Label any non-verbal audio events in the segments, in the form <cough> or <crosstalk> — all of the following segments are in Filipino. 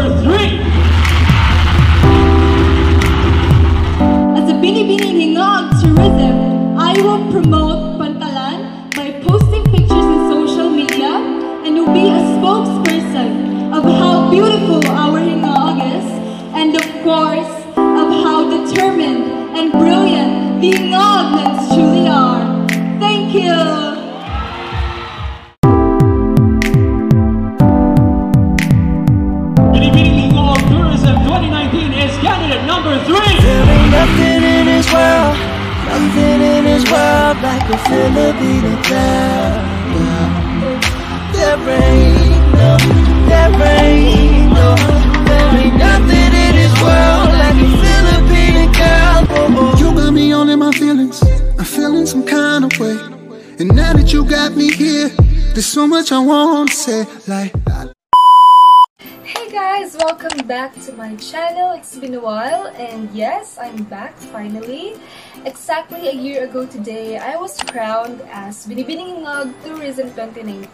for three. That you got me here, there's so much I want to say. Like, Hey guys, welcome back to my channel. It's been a while and yes, I'm back finally. Exactly a year ago today, I was crowned as Binibining Ngog Tourism 2019.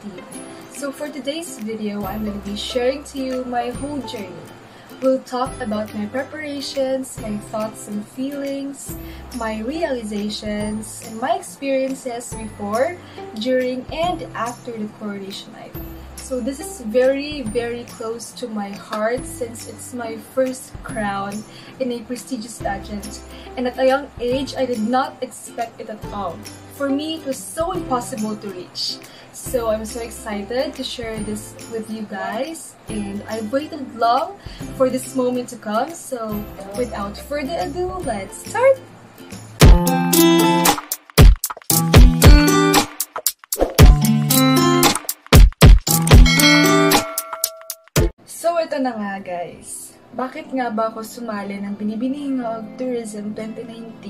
So for today's video, I'm going to be sharing to you my whole journey. We'll talk about my preparations, my thoughts and feelings, my realizations, and my experiences before, during, and after the coronation night. So this is very, very close to my heart since it's my first crown in a prestigious pageant. And at a young age, I did not expect it at all. For me, it was so impossible to reach. So I'm so excited to share this with you guys. And I waited long for this moment to come. So without further ado, let's start! So, ito na nga guys. Bakit nga ba ako sumali ng Binibining of Tourism 2019?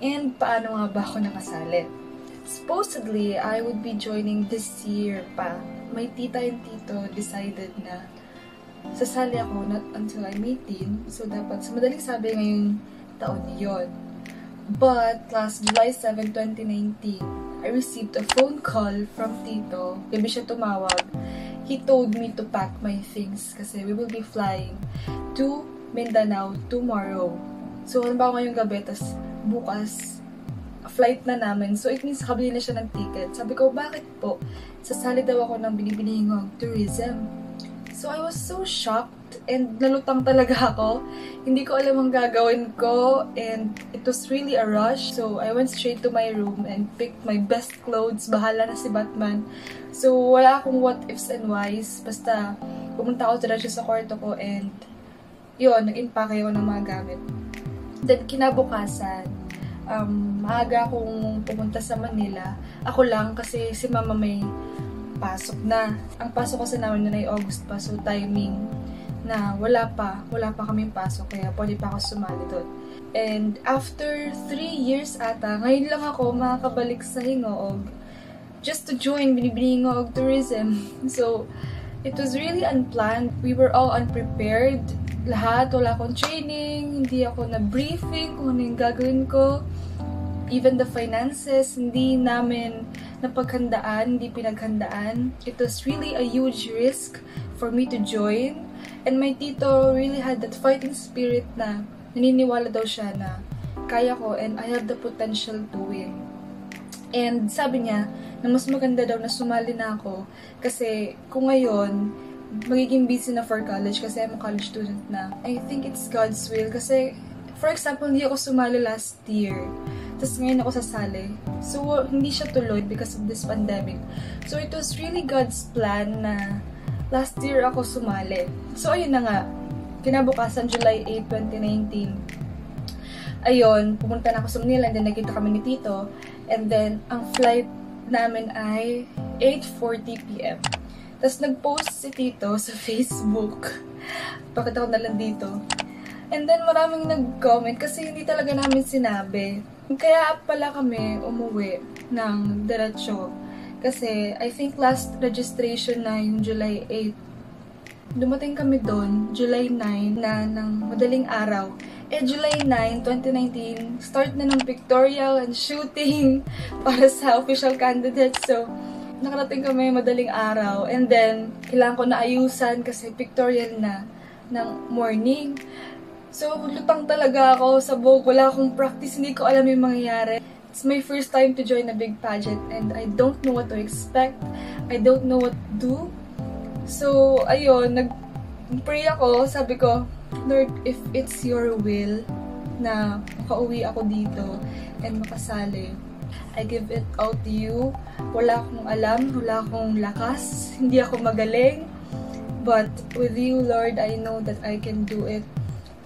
And paano nga ba ako nakasali? Supposedly, I would be joining this year pa. My tita and tito decided na sasali ako not until I'm 18. So, dapat sa madaling sabi ngayong taon yon. But, last July 7, 2019, I received a phone call from Tito. Gabi siya tumawag he told me to pack my things kasi we will be flying to Mindanao tomorrow. So, halimbawa ngayong gabi, tas bukas, flight na namin. So, it means kabili na siya ng ticket. Sabi ko, bakit po? Sasali daw ako ng binibilihing tourism. So, I was so shocked and nalutang talaga <laughs> ako. Hindi ko alam ang gagawin ko and it was really a rush. So, I went straight to my room and picked my best clothes. Bahala na si Batman. So, wala akong what ifs and whys. Basta, pumunta ako diretso sa kwarto ko and yun, nag-impake ako ng mga gamit. Then, kinabukasan, um, maaga akong pumunta sa Manila. Ako lang kasi si mama may pasok na. Ang pasok kasi namin nun ay August pa, so timing na wala pa, wala pa kaming pasok, kaya pwede pa ako sumali doon. And after 3 years ata, ngayon lang ako makakabalik sa Hingoog just to join Binibiningog Tourism. <laughs> So, it was really unplanned. We were all unprepared. Lahat, wala akong training, hindi ako na-briefing kung ano yung gagawin ko. Even the finances, hindi namin napaghandaan, hindi pinaghandaan. It was really a huge risk for me to join. And my tito really had that fighting spirit na naniniwala daw siya na kaya ko and I have the potential to win. And sabi niya na mas maganda daw na sumali na ako kasi kung ngayon magiging busy na for college kasi I'm a college student na. I think it's God's will kasi for example, hindi ako sumali last year. Tapos ngayon ako sasali. So, hindi siya tuloy because of this pandemic. So, it was really God's plan na last year ako sumali. So, ayun na nga. Kinabukasan, July 8, 2019. Ayun, pumunta na ako sa Manila and then nagkita kami ni Tito. And then, ang flight namin ay 8.40pm. Tapos nag-post si Tito sa Facebook. <laughs> Pakita ko na lang dito. And then maraming nag-comment kasi hindi talaga namin sinabi. Kaya pala kami umuwi ng diretsyo. Kasi I think last registration na yung July 8. Dumating kami doon, July 9 na ng madaling araw. Eh, July 9, 2019, start na ng pictorial and shooting <laughs> para sa official candidate. So, nakarating kami madaling araw. And then, kailangan ko na ayusan kasi pictorial na ng morning. So, lutang talaga ako sa buhok. Wala akong practice. Hindi ko alam yung mangyayari. It's my first time to join a big pageant and I don't know what to expect. I don't know what to do. So, ayun, nag-pray ako. Sabi ko, Lord, if it's your will na makauwi ako dito and makasali, I give it out to you. Wala akong alam, wala akong lakas, hindi ako magaling. But with you, Lord, I know that I can do it.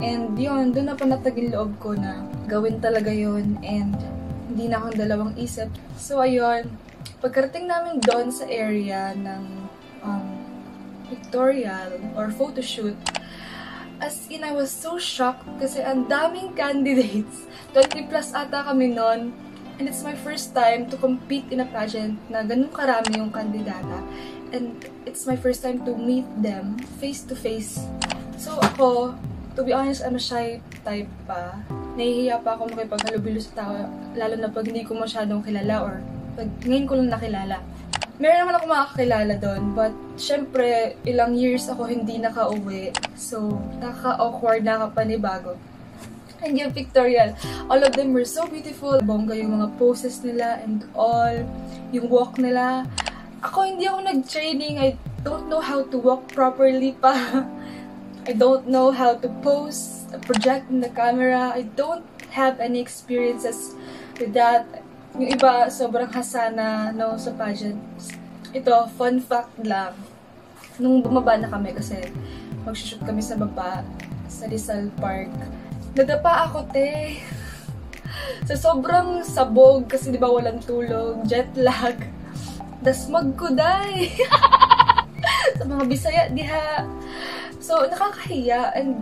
And yun, doon na panatag yung loob ko na gawin talaga yun. And hindi na akong dalawang isip. So, ayun, pagkarating namin doon sa area ng um, pictorial or photoshoot, as in, I was so shocked kasi ang daming candidates. <laughs> 20 plus ata kami noon. And it's my first time to compete in a pageant na ganun karami yung kandidata. And it's my first time to meet them face to face. So ako, to be honest, I'm a shy type pa. Nahihiya pa ako makipaghalubilo sa tao, lalo na pag hindi ko masyadong kilala or pag ngayon ko lang nakilala. Meron naman ako makakilala doon, but syempre, ilang years ako hindi nakauwi. So, nakaka-awkward, nakapanibago. And yung pictorial, all of them were so beautiful. Bongga yung mga poses nila and all. Yung walk nila. Ako, hindi ako nag-training. I don't know how to walk properly pa. <laughs> I don't know how to pose, project in the camera. I don't have any experiences with that. Yung iba, sobrang hasana no, sa pageants. Ito, fun fact lang. Nung bumaba na kami kasi mag-shoot kami sa baba sa Rizal Park. Nadapa ako, te. Sa sobrang sabog, kasi di ba walang tulog, jet lag. Dasmag ko, day. sa mga Bisaya, diha. So, nakakahiya. And,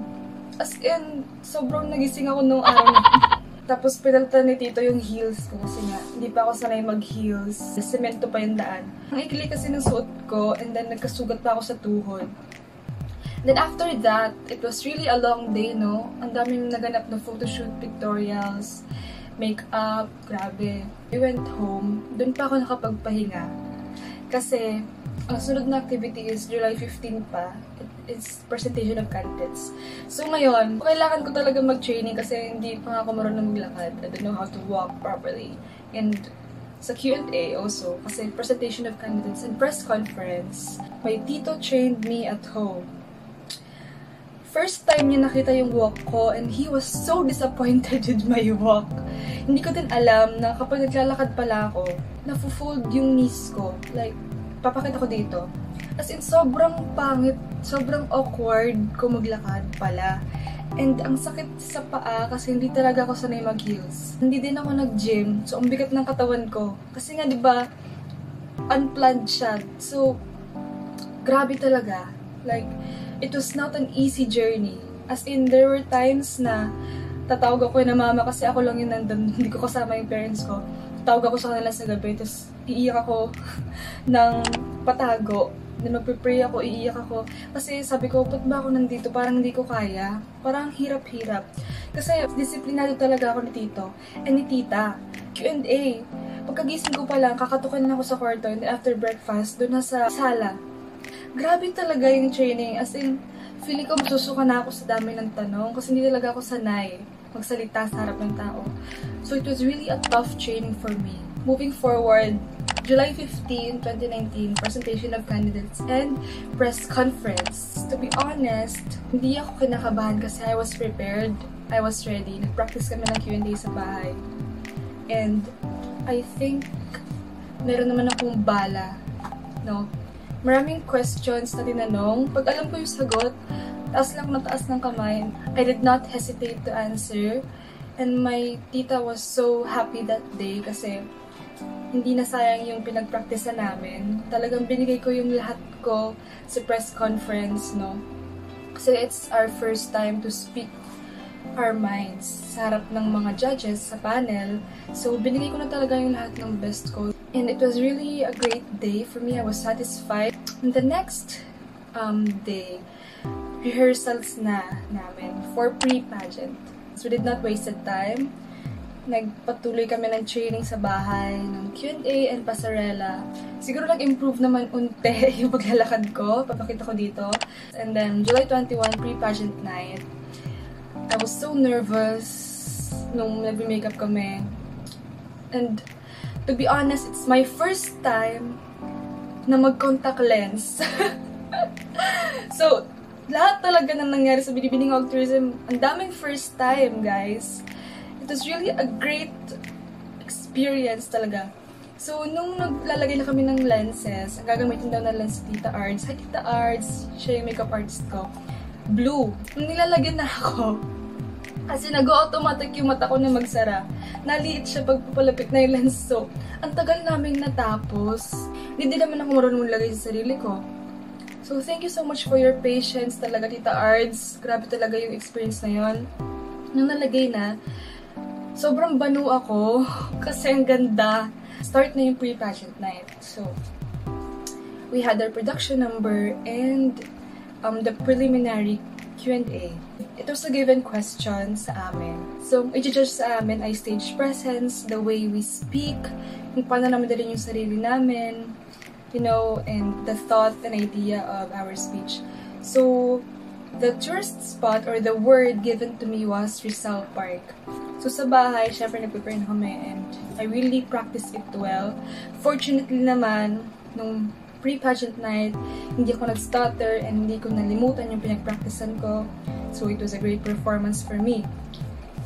as in, sobrang nagising ako nung araw na. <laughs> Tapos, pinalitan ni Tito yung heels ko kasi nga, hindi pa ako sanay mag-heels. Semento pa yung daan. Ang ikli kasi ng suot ko, and then nagkasugat pa ako sa tuhod. Then after that, it was really a long day, no? Ang daming naganap na photoshoot, pictorials, makeup, grabe. We went home, dun pa ako nakapagpahinga. Kasi, ang sunod na activity is July 15 pa. It's presentation of candidates. So ngayon, kailangan ko talaga mag-training kasi hindi pa ako marunong maglakad. I don't know how to walk properly. And sa Q&A also, kasi presentation of candidates and press conference, my tito trained me at home first time niya nakita yung walk ko and he was so disappointed with my walk. Hindi ko din alam na kapag naglalakad pala ako, nafu-fold yung knees ko. Like, papakita ko dito. As in, sobrang pangit, sobrang awkward ko maglakad pala. And ang sakit sa paa kasi hindi talaga ako sanay mag-heels. Hindi din ako nag-gym, so ang bigat ng katawan ko. Kasi nga, di ba, unplanned siya. So, grabe talaga. Like, it was not an easy journey. As in, there were times na tatawag ako na mama kasi ako lang yung nandun, <laughs> hindi ko kasama yung parents ko. Tatawag ako sa kanila sa gabi, tapos iiyak ako <laughs> ng patago. Then magpipray ako, iiyak ako. Kasi sabi ko, ba't ba ako nandito? Parang hindi ko kaya. Parang hirap-hirap. Kasi disiplinado talaga ako ni Tito and ni Tita. Q&A. Pagkagising ko pa lang, kakatukan na ako sa kwarto and after breakfast, doon na sa sala grabe talaga yung training. As in, feeling ko masusuka na ako sa dami ng tanong kasi hindi talaga ako sanay magsalita sa harap ng tao. So it was really a tough training for me. Moving forward, July 15, 2019, presentation of candidates and press conference. To be honest, hindi ako kinakabahan kasi I was prepared. I was ready. Nag-practice kami ng Q&A sa bahay. And I think meron naman akong bala, no? Maraming questions na tinanong. Pag alam ko yung sagot, taas lang na ng kamay. I did not hesitate to answer. And my tita was so happy that day kasi hindi na sayang yung pinagpraktisa namin. Talagang binigay ko yung lahat ko sa press conference, no? Kasi it's our first time to speak our minds sa harap ng mga judges sa panel. So, binigay ko na talaga yung lahat ng best ko. And it was really a great day for me. I was satisfied. And the next um, day, rehearsals na namin for pre-pageant. So we did not waste time. Nagpatuloy kami ng training sa bahay, ng Q&A and pasarela. Siguro nag-improve naman unti <laughs> yung paglalakad ko. Papakita ko dito. And then, July 21, pre-pageant night. I was so nervous nung nag-makeup kami And to be honest, it's my first time na mag-contact lens. <laughs> so, lahat talaga na nangyari sa Binibining Tourism, ang daming first time, guys. Was really a great experience talaga. So, nung naglalagay na kami ng lenses, ang gagamitin daw na lens Tita Ards. Hi, Tita Ards! Siya yung makeup artist ko. Blue. Nung nilalagyan na ako, kasi nag-automatic yung mata ko na magsara. Naliit siya pag papalapit na yung lens. So, ang tagal namin natapos. Hindi naman ako marunong lagay sa sarili ko. So, thank you so much for your patience talaga, Tita Ards. Grabe talaga yung experience na yon. Nung nalagay na, sobrang banu ako <laughs> kasi ang ganda. Start na yung pre-pageant night. So, we had our production number and um, the preliminary Q&A. It was a given question sa amin. So, i-judge sa amin ay stage presence, the way we speak, kung paano namin dalhin yung sarili namin, you know, and the thought and idea of our speech. So, the tourist spot or the word given to me was Rizal Park. So, sa bahay, syempre nag-prepare na kami and I really practiced it well. Fortunately naman, nung pre-pageant night, hindi ako nag-stutter and hindi ko nalimutan yung pinag-practicean ko. So, it was a great performance for me.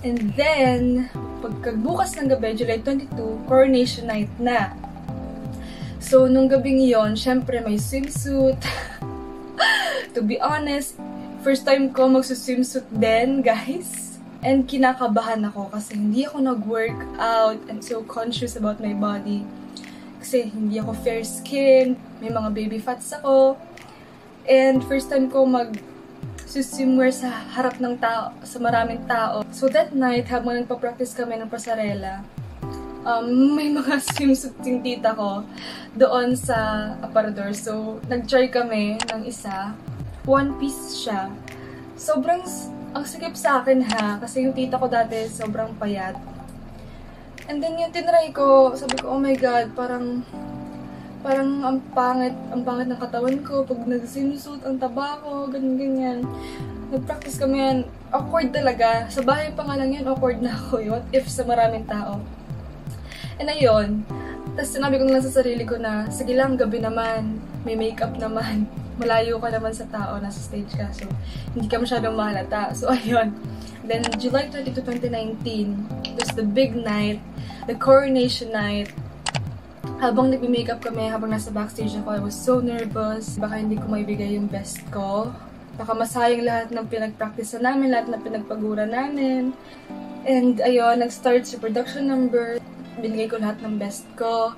And then, pagkabukas ng gabi, July 22, coronation night na. So, nung gabing yon, syempre may swimsuit. <laughs> to be honest, first time ko magsuswimsuit din, guys. And kinakabahan ako kasi hindi ako nag-work out. I'm so conscious about my body. Kasi hindi ako fair skin, may mga baby fats ako. And first time ko mag swimwear sa harap ng tao, sa maraming tao. So that night, habang nagpa-practice kami ng pasarela, um, may <laughs> mga swimsuit yung tita ko doon sa aparador. So, nag-try kami ng isa. One piece siya. Sobrang, ang sikip sa akin ha, kasi yung tita ko dati sobrang payat. And then yung tinry ko, sabi ko, oh my god, parang, parang ang pangit, ang pangit ng katawan ko pag nag-swimsuit, ang taba ko, ganyan, ganyan. Nag-practice kami yan. Awkward talaga. Sa bahay pa nga lang yun, awkward na ako. What if sa maraming tao? And ayun, tapos sinabi ko lang sa sarili ko na, sige lang, gabi naman, may makeup naman, malayo ka naman sa tao, nasa stage ka, so hindi ka masyadong mahalata. So <laughs> ayun, then July 22, 2019, it was the big night, the coronation night, habang nagme-makeup kami, habang nasa backstage ako, I was so nervous. Baka hindi ko maibigay yung best ko. Baka masayang lahat ng pinag-practice namin, lahat ng pinagpagura namin. And ayun, nag-start sa production number. Binigay ko lahat ng best ko.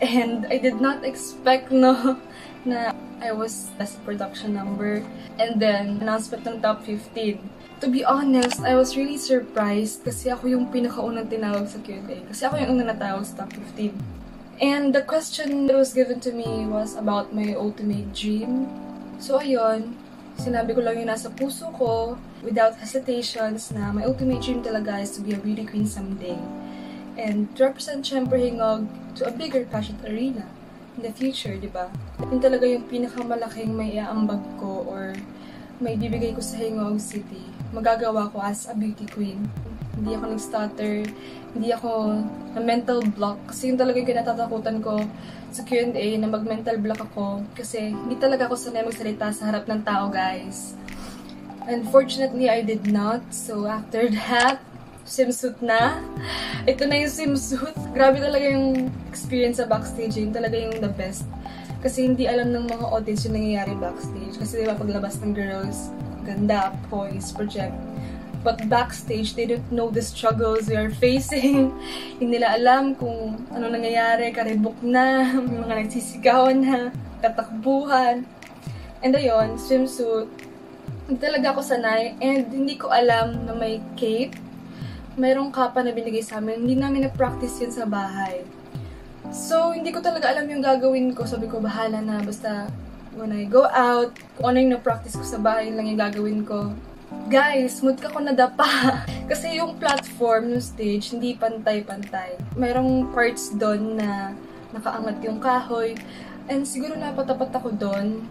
And I did not expect, no, na I was best production number. And then, announcement ng top 15. To be honest, I was really surprised kasi ako yung pinakaunang tinawag sa Q&A. Kasi ako yung unang natawag sa top 15. And the question that was given to me was about my ultimate dream. So, ayun, sinabi ko lang yung nasa puso ko without hesitations na my ultimate dream talaga is to be a beauty queen someday. And to represent syempre Hingog to a bigger passion arena the future, di ba? Yun talaga yung pinakamalaking may iaambag ko or may bibigay ko sa Hingog City. Magagawa ko as a beauty queen. Hindi ako nag-stutter, hindi ako na mental block. Kasi yun talaga yung kinatatakutan ko sa Q&A na mag-mental block ako. Kasi hindi talaga ako sanay magsalita sa harap ng tao, guys. Unfortunately, I did not. So, after <laughs> that, swimsuit na. Ito na yung swimsuit. Grabe talaga yung experience sa backstage. Yun talaga yung the best. Kasi hindi alam ng mga audience yung nangyayari backstage. Kasi diba paglabas ng girls, ganda, poise, project. But backstage, they don't know the struggles we are facing. <laughs> Hindi nila alam kung ano nangyayari, karibok na, <laughs> may mga nagsisigawan na, katakbuhan. And ayun, swimsuit. Hindi talaga ako sanay and hindi ko alam na may cape mayroong kapa na binigay sa amin. Hindi namin na-practice yun sa bahay. So, hindi ko talaga alam yung gagawin ko. Sabi ko, bahala na. Basta, when I go out, kung ano yung na-practice ko sa bahay, lang yung gagawin ko. Guys, mood ka ko nadapa. <laughs> Kasi yung platform, yung stage, hindi pantay-pantay. Mayroong parts doon na nakaangat yung kahoy. And siguro napatapat ako doon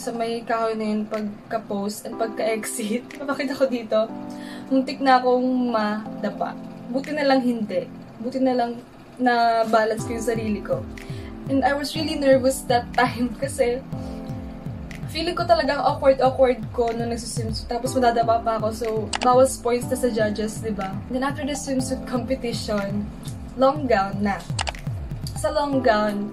sa may kahoy na yun pagka-post and pagka-exit. <laughs> Mapakita ko dito muntik na akong madapa. Buti na lang hindi. Buti na lang na balance ko yung sarili ko. And I was really nervous that time <laughs> kasi feeling ko talagang awkward-awkward ko nung nagsuswimsuit. Tapos madadapa pa ako. So, bawas points na sa judges, di ba? Then after the swimsuit competition, long gown na. Sa long gown,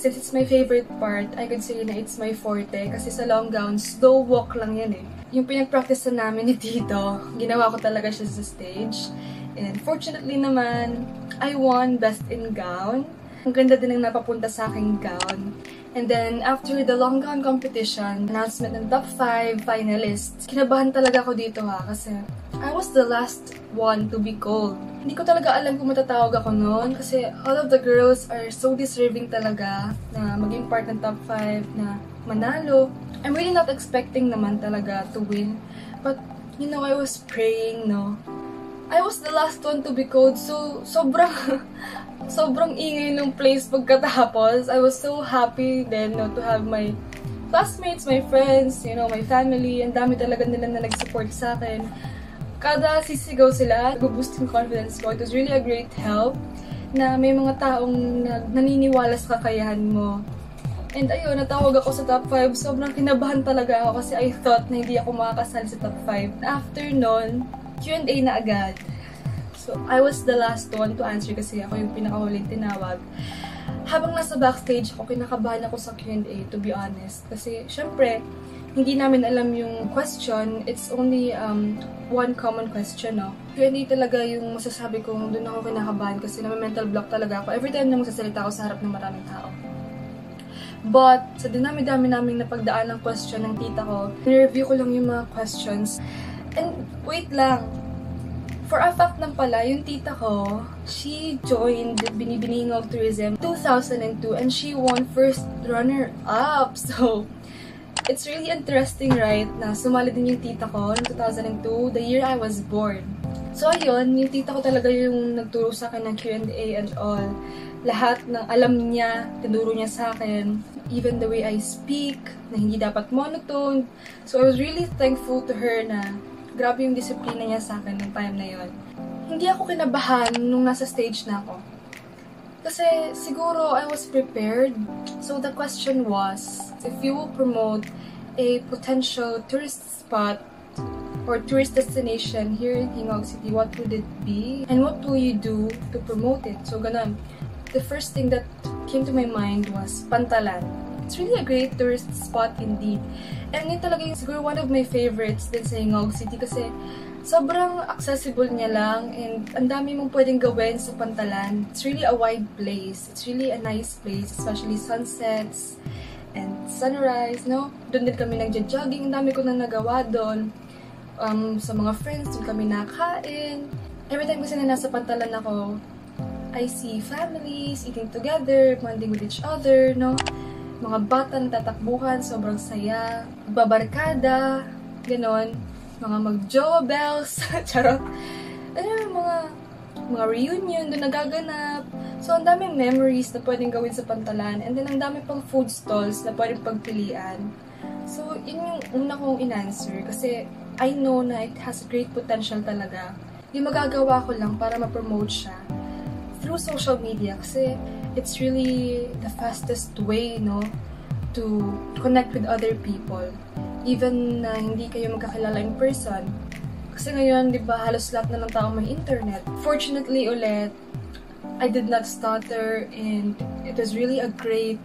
since it's my favorite part, I could say na it's my forte. Kasi sa long gown, slow walk lang yan eh. Yung pinag-practice na namin ni Tito, ginawa ko talaga siya sa stage. And fortunately naman, I won Best in Gown. Ang ganda din ang napapunta sa aking gown. And then, after the long gown competition, announcement ng top 5 finalists, kinabahan talaga ako dito ha, kasi I was the last one to be called. Hindi ko talaga alam kung matatawag ako noon, kasi all of the girls are so deserving talaga na maging part ng top 5, na manalo. I'm really not expecting naman talaga to win. But, you know, I was praying, no? I was the last one to be called, so sobrang <laughs> sobrang ingay ng place pagkatapos. I was so happy then no, to have my classmates, my friends, you know, my family. Ang dami talaga nila na nag-support sa akin. Kada sisigaw sila, nag-boost yung confidence ko. It was really a great help na may mga taong naniniwala sa kakayahan mo. And ayun, natawag ako sa top 5. Sobrang kinabahan talaga ako kasi I thought na hindi ako makakasali sa top 5. After nun, Q&A na agad. So, I was the last one to answer kasi ako yung pinakahuling tinawag. Habang nasa backstage ako, kinakabahan ako sa Q&A, to be honest. Kasi, syempre, hindi namin alam yung question. It's only um, one common question, no? Q&A talaga yung masasabi kong doon ako kinakabahan kasi na mental block talaga ako. Every time na magsasalita ako sa harap ng maraming tao. But, sa dinami-dami namin napagdaan ng question ng tita ko, nireview ko lang yung mga questions. And, wait lang, For a fact lang pala, yung tita ko, she joined Binibining of Tourism 2002 and she won first runner-up. <laughs> So, it's really interesting, right, na sumali din yung tita ko in 2002, the year I was born. So, ayun, yung tita ko talaga yung nagturo sa akin ng Q&A and all. Lahat ng alam niya, tinuro niya sa akin. Even the way I speak, na hindi dapat monotone. So, I was really thankful to her na grabe yung disiplina niya sa akin ng time na yon. Hindi ako kinabahan nung nasa stage na ako. Kasi siguro I was prepared. So the question was, if you will promote a potential tourist spot or tourist destination here in Hingog City, what would it be? And what will you do to promote it? So ganun. The first thing that came to my mind was Pantalan. It's really a great tourist spot indeed. And yun talaga yung siguro one of my favorites din sa Ingog City kasi sobrang accessible niya lang and ang dami mong pwedeng gawin sa Pantalan. It's really a wide place. It's really a nice place, especially sunsets and sunrise, no? Doon din kami nagja-jogging. Ang dami ko na nagawa doon. Um, sa mga friends, doon kami nakain. Every time kasi na nasa Pantalan ako, I see families eating together, bonding with each other, no? mga bata tatakbuhan, sobrang saya, babarkada, ganon, mga mag-jowa bells, <laughs> charot. Ano mga, mga reunion doon nagaganap. So, ang daming memories na pwedeng gawin sa pantalan. And then, ang dami pang food stalls na pwedeng pagpilian. So, yun yung una kong in-answer. Kasi, I know na it has great potential talaga. Yung magagawa ko lang para ma-promote siya through social media. Kasi, it's really the fastest way, no, to connect with other people. Even na hindi kayo magkakilala in person. Kasi ngayon, di ba, halos lahat na ng tao may internet. Fortunately ulit, I did not stutter and it was really a great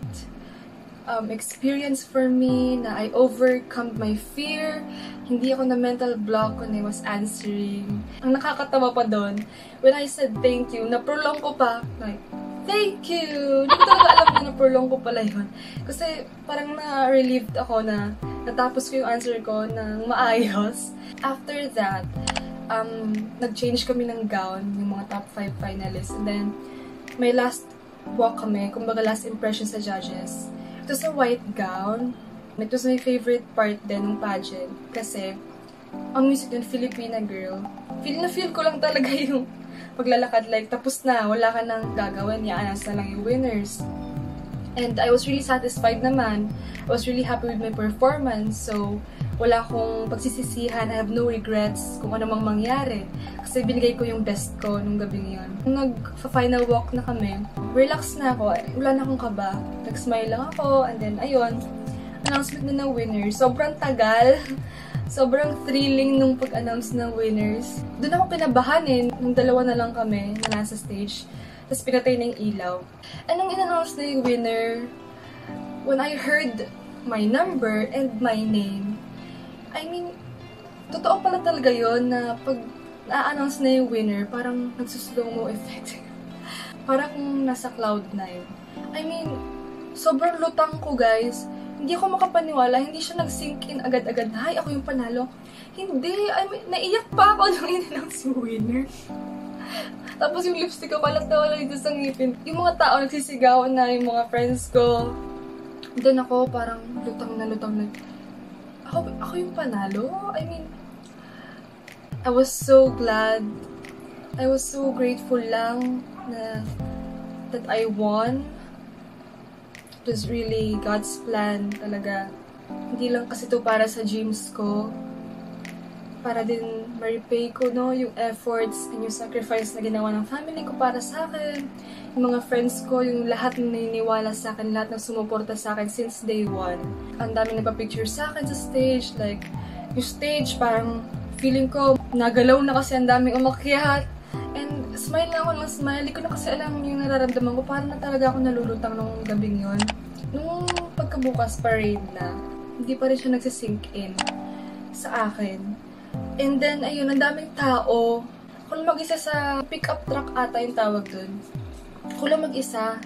um, experience for me na I overcome my fear. Hindi ako na mental block when I was answering. Ang nakakatawa pa doon, when I said thank you, na-prolong ko pa, like, Thank you! Hindi ko talaga alam na napurlong ko pala yun. Kasi parang na-relieved ako na natapos ko yung answer ko ng maayos. After that, um, nag-change kami ng gown, yung mga top 5 finalists. And then, may last walk kami, kumbaga last impression sa judges. Ito sa white gown. It was my favorite part din ng pageant. Kasi, ang music ng Filipina girl. Feel na feel ko lang talaga <laughs> yung paglalakad like tapos na, wala ka nang gagawin, i-announce na lang yung winners. And I was really satisfied naman. I was really happy with my performance. So, wala akong pagsisisihan, I have no regrets kung ano mang mangyari. Kasi binigay ko yung best ko nung gabi yun. Nung nag-final walk na kami, relax na ako, wala na akong kaba. Nag-smile lang ako, and then ayun, announcement na ng winner. Sobrang tagal. <laughs> Sobrang thrilling nung pag-announce ng winners. Doon ako kinabahan eh, nung dalawa na lang kami na nasa stage. Tapos pinatay na yung ilaw. And nung in-announce na yung winner, when I heard my number and my name, I mean, totoo pala talaga yon na pag na-announce na yung winner, parang nagsuslow mo effect. <laughs> parang kung nasa cloud nine. I mean, sobrang lutang ko guys hindi ako makapaniwala, hindi siya nag-sink in agad-agad na, ay, ako yung panalo. Hindi, I mean, naiyak pa ako <laughs> nung in-announce yung winner. Tapos yung lipstick ko, kalat na wala dito sa ngipin. Yung mga tao nagsisigaw na, yung mga friends ko. Doon ako, parang lutang na lutang na. Ako, ako yung panalo? I mean, I was so glad. I was so grateful lang na that I won it was really God's plan talaga. Hindi lang kasi to para sa dreams ko. Para din ma-repay ko, no, yung efforts and yung sacrifice na ginawa ng family ko para sa akin. Yung mga friends ko, yung lahat na naniniwala sa akin, lahat ng sumuporta sa akin since day one. Ang dami nagpa-picture sa akin sa stage, like, yung stage, parang feeling ko, nagalaw na kasi ang daming umakyat. And smile na ako ng smile. Hindi ko na kasi alam yung nararamdaman ko. Parang na talaga ako nalulutang nung gabing yon. Nung pagkabukas parade na, hindi pa rin siya nagsisink in sa akin. And then, ayun, ang daming tao. Lang mag-isa sa pick-up truck ata yung tawag dun. Lang mag-isa.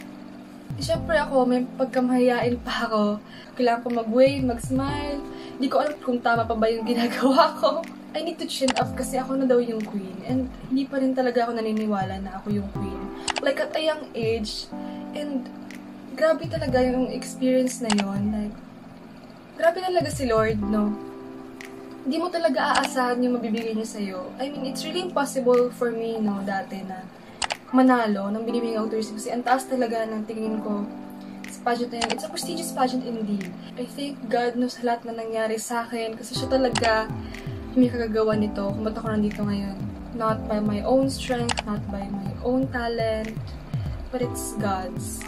Eh, Siyempre ako, may pagkamahayain pa ako. Kailangan ko mag-wave, mag-smile. Hindi ko alam kung tama pa ba yung ginagawa <laughs> ko. I need to chin up kasi ako na daw yung queen. And hindi pa rin talaga ako naniniwala na ako yung queen. Like at a young age, and grabe talaga yung experience na yon Like, grabe talaga si Lord, no? Hindi mo talaga aasahan yung mabibigay niya sa'yo. I mean, it's really impossible for me, no, dati na manalo ng binibigay ng authorship kasi ang taas talaga ng tingin ko sa pageant na. It's a prestigious pageant indeed. I think God knows lahat na nangyari sa akin kasi siya talaga may kagagawa nito kung ba't ako nandito ngayon. Not by my own strength, not by my own talent, but it's God's.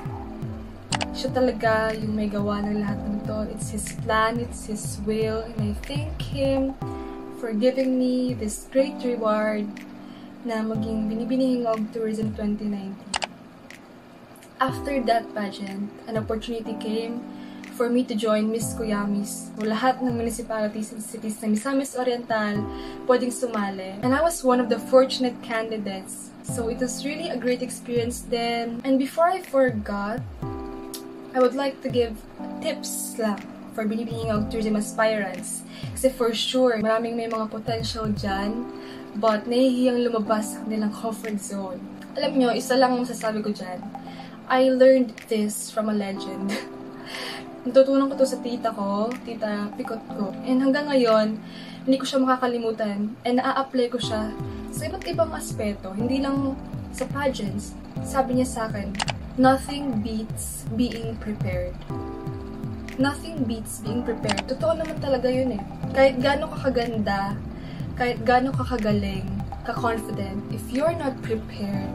Siya talaga yung may gawa ng lahat ng to. It's His plan, it's His will, and I thank Him for giving me this great reward na maging binibinihing of Tourism 2019. After that pageant, an opportunity came for me to join Miss Kuyamis. O lahat ng municipalities and cities ng Misamis Oriental pwedeng sumali. And I was one of the fortunate candidates. So it was really a great experience then. And before I forgot, I would like to give tips lang for binibiging of tourism aspirants. Kasi for sure, maraming may mga potential dyan, but nahihiyang lumabas sa kanilang comfort zone. Alam nyo, isa lang ang masasabi ko dyan. I learned this from a legend. <laughs> Natutunan ko to sa tita ko, tita pikot ko. And hanggang ngayon, hindi ko siya makakalimutan. And naa-apply ko siya sa iba't ibang aspeto. Hindi lang sa pageants. Sabi niya sa akin, nothing beats being prepared. Nothing beats being prepared. Totoo naman talaga yun eh. Kahit gaano ka kaganda, kahit gaano ka kagaling, ka-confident, if you're not prepared,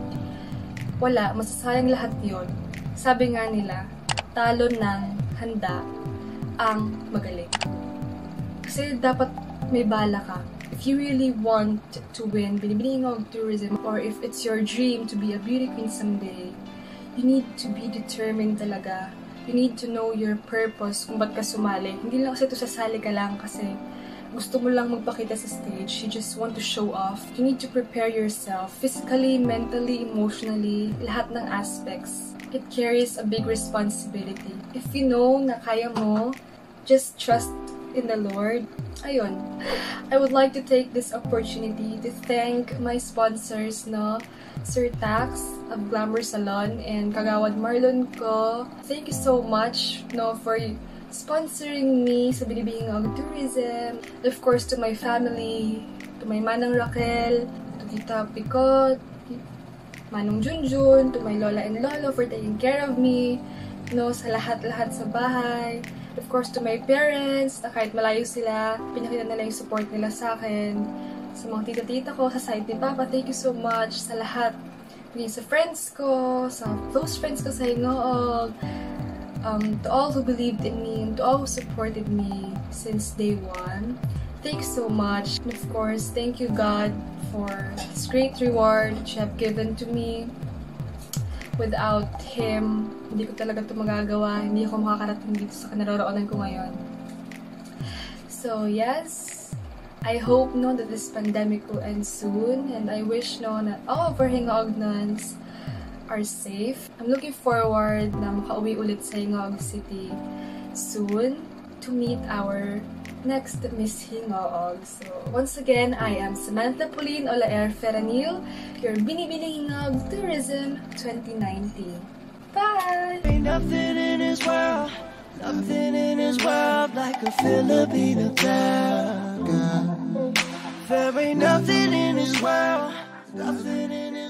wala, masasayang lahat yon. Sabi nga nila, talo ng handa ang magaling. Kasi dapat may bala ka. If you really want to win Binibining of Tourism or if it's your dream to be a beauty queen someday, you need to be determined talaga. You need to know your purpose kung ba't ka sumali. Hindi lang kasi ito sasali ka lang kasi gusto mo lang magpakita sa stage. You just want to show off. You need to prepare yourself physically, mentally, emotionally, lahat ng aspects. It carries a big responsibility. If you know na kaya mo, just trust in the Lord. Ayun. I would like to take this opportunity to thank my sponsors, no? Sir Tax of Glamour Salon and Kagawad Marlon ko. Thank you so much, no, for sponsoring me sa Binibiging of Tourism. Of course, to my family, to my Manang Raquel, to Tita Picot, Manong Junjun, to my Lola and Lolo for taking care of me, no, sa lahat-lahat sa bahay. Of course, to my parents, na kahit malayo sila, pinakita nila yung support nila sa akin. Sa mga tita-tita ko, sa side ni Papa, thank you so much sa lahat. Maging sa friends ko, sa close friends ko sa Hingoog, um, to all who believed in me, to all who supported me since day one. Thanks so much. And of course, thank you God for this great reward that you have given to me. Without Him, hindi ko talaga ito magagawa. Hindi ako makakarating dito sa kanaroroonan ko ngayon. So, yes, I hope no that this pandemic will end soon and I wish no that all of our Hingaognans are safe. I'm looking forward na makauwi ulit sa Hingaog City soon to meet our next Miss Hingaog. So, once again, I am Samantha Pauline Olaer Ferranil, your Binibining Hingaog Tourism 2019. Bye! Ain't nothing in world, nothing in world like a Filipino girl. There ain't nothing in this world, nothing in this